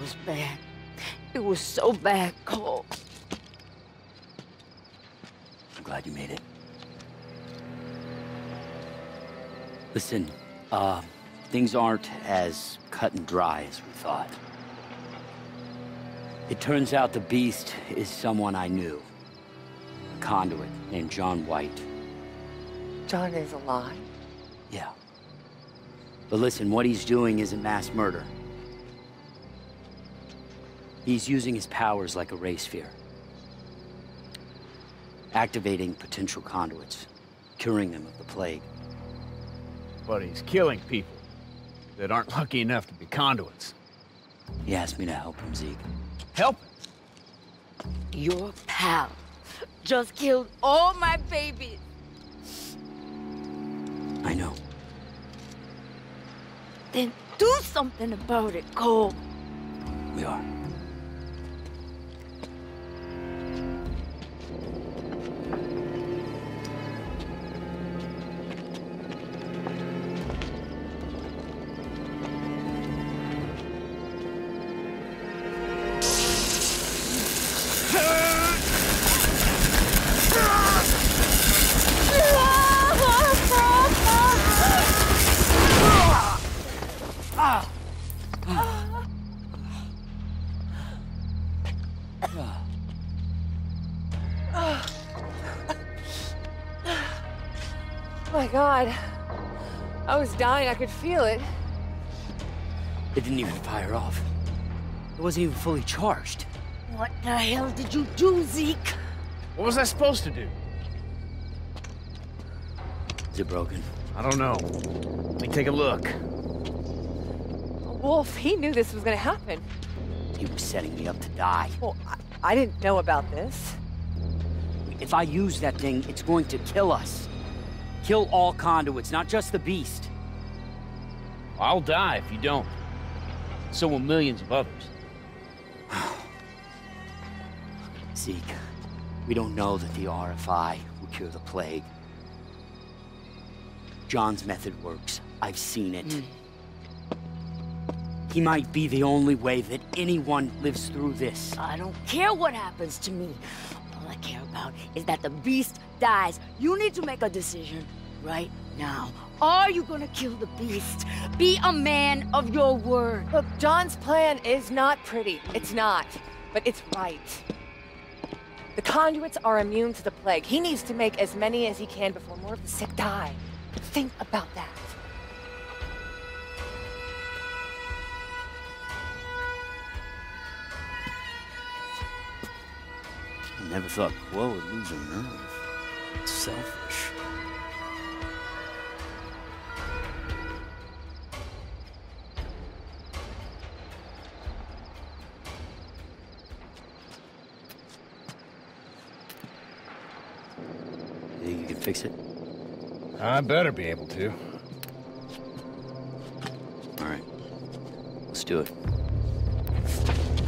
was bad. It was so bad, Cole. I'm glad you made it. Listen, uh, things aren't as cut and dry as we thought. It turns out the Beast is someone I knew. A conduit named John White. John is alive. Yeah. But listen, what he's doing isn't mass murder. He's using his powers like a ray sphere. Activating potential conduits, curing them of the plague. But he's killing people that aren't lucky enough to be conduits. He asked me to help him, Zeke. Help him? Your pal just killed all my babies. I know. Then do something about it, Cole. We are. I was I could feel it. It didn't even fire off. It wasn't even fully charged. What the hell did you do, Zeke? What was I supposed to do? Is it broken? I don't know. Let me take a look. Wolfe, he knew this was gonna happen. He was setting me up to die. Well, I, I didn't know about this. If I use that thing, it's going to kill us. Kill all conduits, not just the beast. I'll die if you don't. So will millions of others. Zeke, we don't know that the RFI will cure the plague. John's method works. I've seen it. Hmm. He might be the only way that anyone lives through this. I don't care what happens to me. All I care about is that the beast dies. You need to make a decision right now. Are you gonna kill the beast? Be a man of your word. Look, John's plan is not pretty. It's not. But it's right. The conduits are immune to the plague. He needs to make as many as he can before more of the sick die. Think about that. I never thought Quill would lose a nerve. It's selfish. Fix it? I better be able to. All right. Let's do it.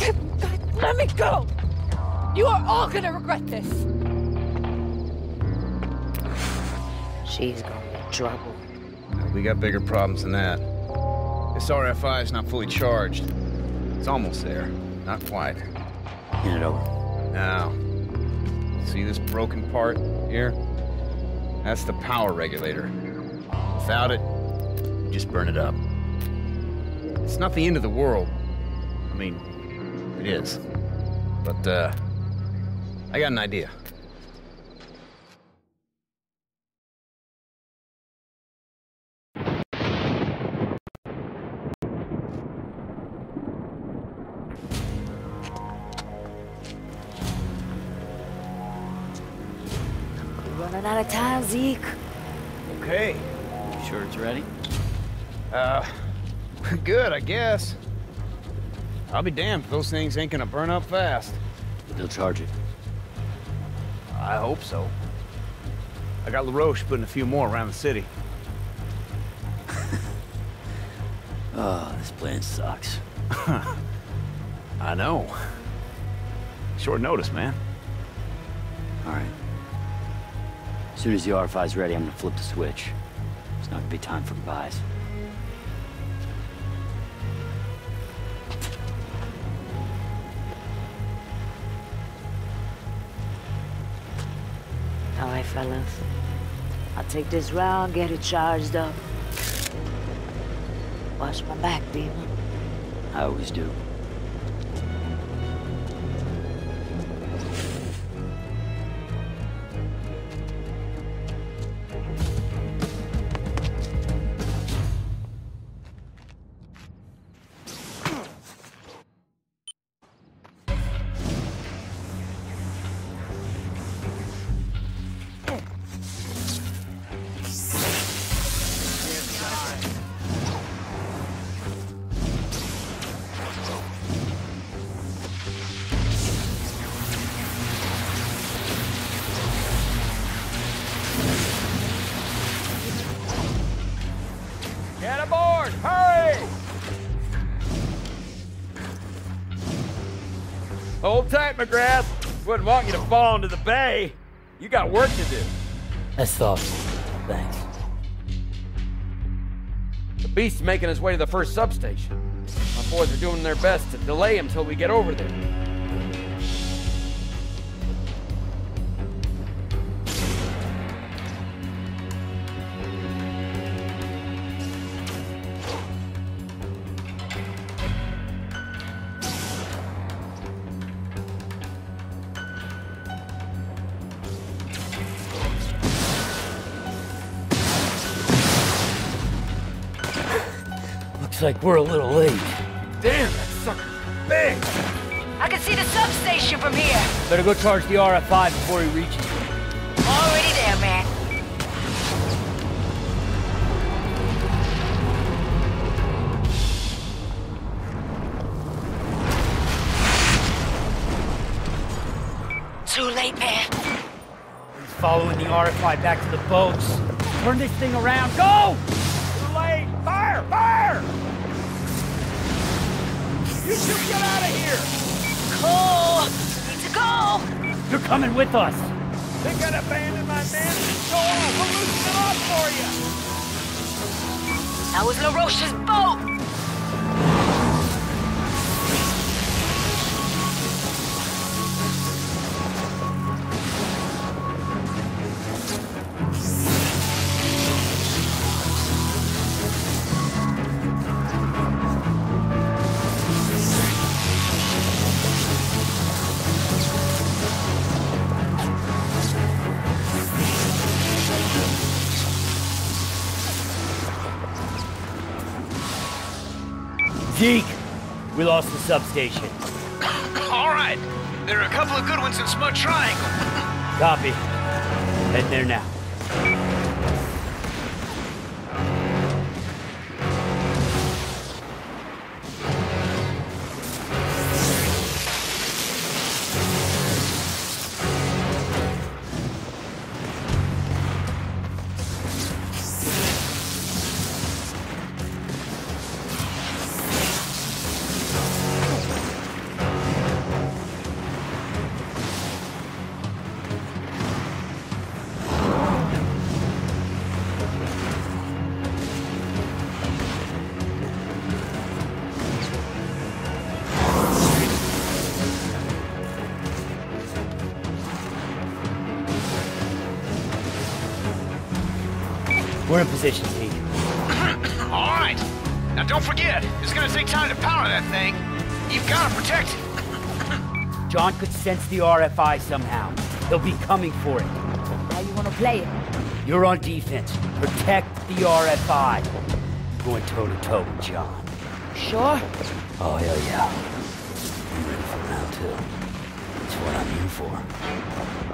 God, let me go! You are all gonna regret this! She's gonna be in trouble. We got bigger problems than that. This RFI is not fully charged. It's almost there. Not quite. Hand it over. Now, see this broken part here? That's the power regulator. Without it, just burn it up. It's not the end of the world. I mean, it is. But, uh, I got an idea. Zeke. Okay. You sure it's ready? Uh, good, I guess. I'll be damned if those things ain't gonna burn up fast. But they'll charge it. I hope so. I got LaRoche putting a few more around the city. Oh, this plan sucks. I know. Short notice, man. All right. As soon as the RFI's ready, I'm gonna flip the switch. It's not gonna be time for goodbyes. All right, fellas. I'll take this round, get it charged up. Watch my back, Demon. I always do. Hold tight, MacGrath. Wouldn't want you to fall into the bay. You got work to do. That's thoughtful. Thanks. The beast's making his way to the first substation. My boys are doing their best to delay him till we get over there. Looks like we're a little late. Damn, that sucker's big! I can see the substation from here. Better go charge the RFI before he reaches you. Already there, man. Too late, man. He's following the RFI back to the boats. Turn this thing around. Go! Too late! Fire! Fire! You two get out of here! Cool. Need to go. You're coming with us. Think I'd abandon my? Go on, we'll loosen it up for you! That was LaRoche's boat. Zeke, we lost the substation. All right. There are a couple of good ones in Smud Triangle. Copy. Head there now. We're in position, Zeke. All right. Now don't forget, it's gonna take time to power that thing. You've gotta protect it. John could sense the RFI somehow. He'll be coming for it. How you wanna play it? You're on defense. Protect the RFI. Going toe to toe with John. Sure. Oh, hell yeah. I'm ready for round two. That's what I'm here for.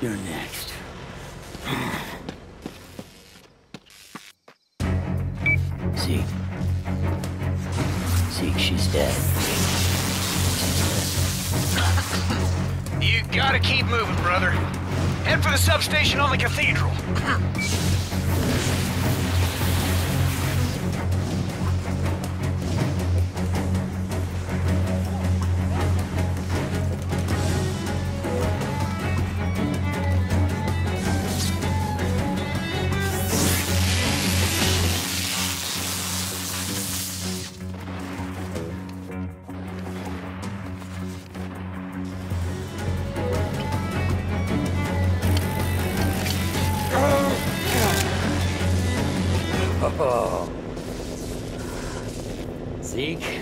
You're next. Zeke. Zeke, she's dead. You gotta keep moving, brother. Head for the substation on the cathedral. Oh. Zeke.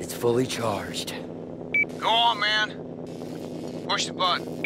It's fully charged. Go on, man. Push the button.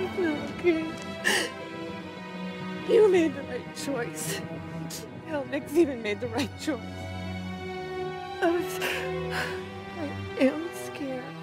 Okay. You made the right choice. Hell, Nix even made the right choice. I was. I am scared.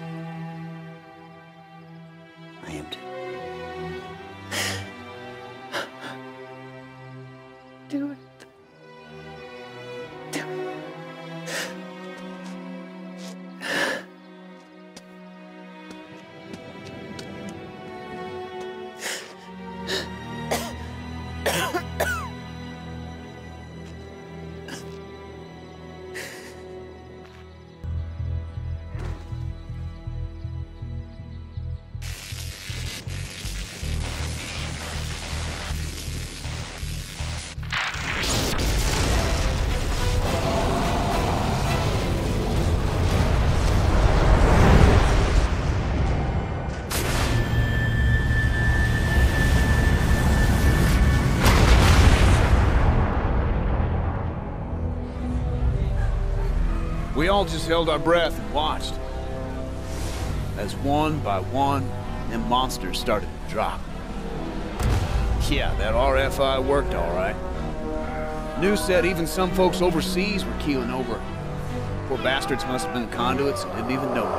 All just held our breath and watched. As one by one, them monsters started to drop. Yeah, that RFI worked all right. News said even some folks overseas were keeling over. Poor bastards must have been conduits and didn't even know it.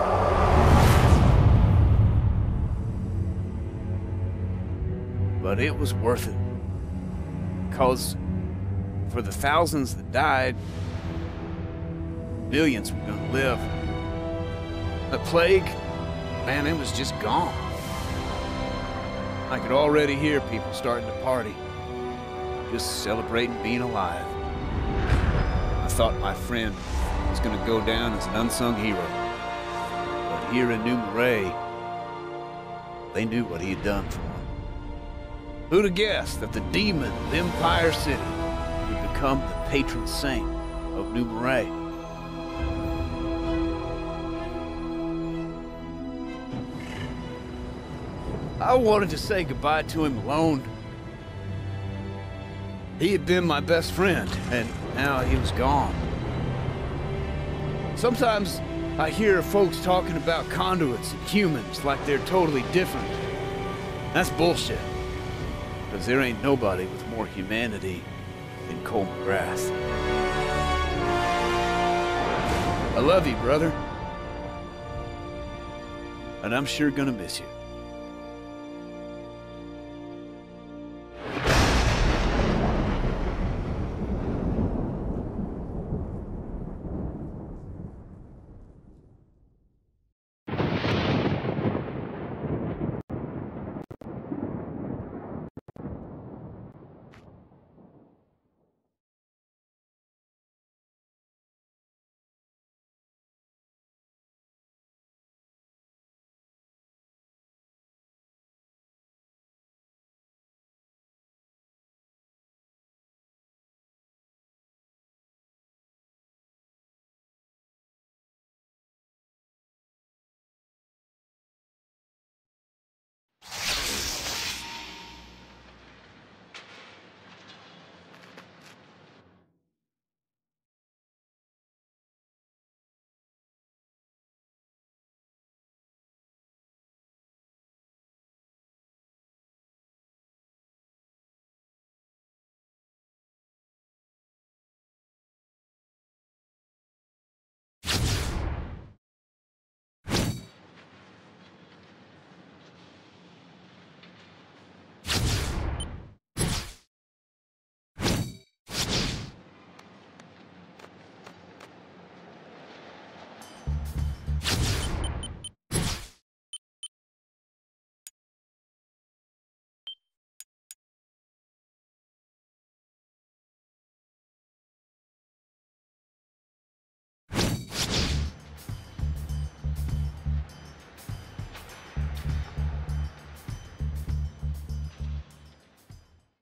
But it was worth it. Cause for the thousands that died, millions were gonna live. The plague, man, it was just gone. I could already hear people starting to party, just celebrating being alive. I thought my friend was gonna go down as an unsung hero. But here in New Marais, they knew what he had done for them. Who'd have guessed that the demon of Empire City would become the patron saint of New Marais? I wanted to say goodbye to him alone. He had been my best friend, and now he was gone. Sometimes I hear folks talking about conduits and humans like they're totally different. That's bullshit. Because there ain't nobody with more humanity than Cole MacGrath. I love you, brother. And I'm sure gonna miss you.